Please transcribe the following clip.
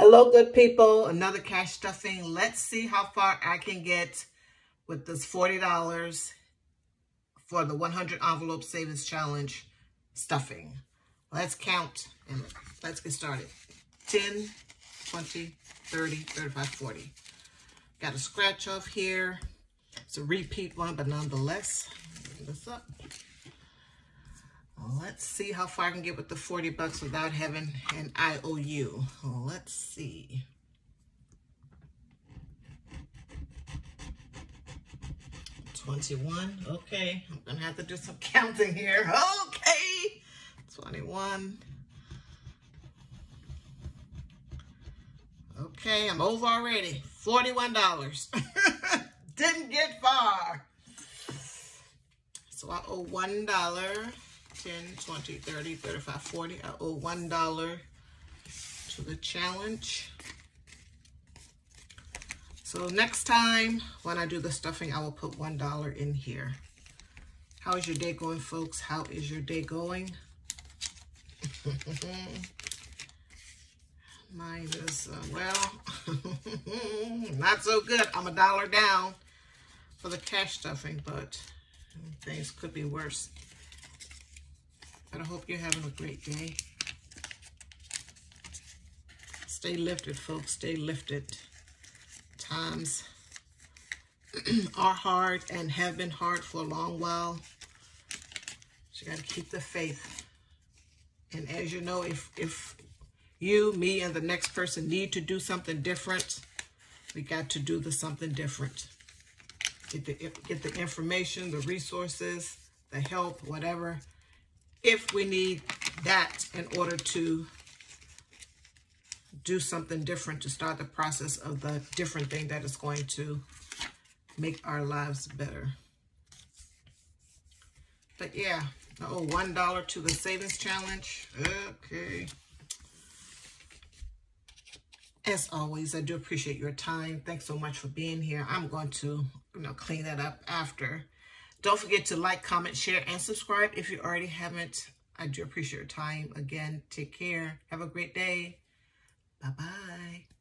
Hello, good people. Another cash stuffing. Let's see how far I can get with this $40 for the 100 envelope savings challenge stuffing. Let's count and let's get started. 10, 20, 30, 35, 40. Got a scratch off here. It's a repeat one, but nonetheless, this up. Let's see how far I can get with the 40 bucks without having an IOU. Let's see. Twenty-one. Okay, I'm gonna have to do some counting here. Okay, twenty-one. Okay, I'm over already. Forty-one dollars. Didn't get far. So I owe one dollar. 10, 20, 30, 35, 40. I owe $1 to the challenge. So next time when I do the stuffing, I will put $1 in here. How is your day going, folks? How is your day going? Mine is, uh, well, not so good. I'm a dollar down for the cash stuffing, but things could be worse. But I hope you're having a great day. Stay lifted, folks. Stay lifted. Times are hard and have been hard for a long while. So you got to keep the faith. And as you know, if, if you, me, and the next person need to do something different, we got to do the something different. Get the, get the information, the resources, the help, whatever if we need that in order to do something different to start the process of the different thing that is going to make our lives better. But yeah, oh, one dollar to the savings challenge. Okay. As always, I do appreciate your time. Thanks so much for being here. I'm going to, you know, clean that up after. Don't forget to like, comment, share, and subscribe if you already haven't. I do appreciate your time. Again, take care. Have a great day. Bye-bye.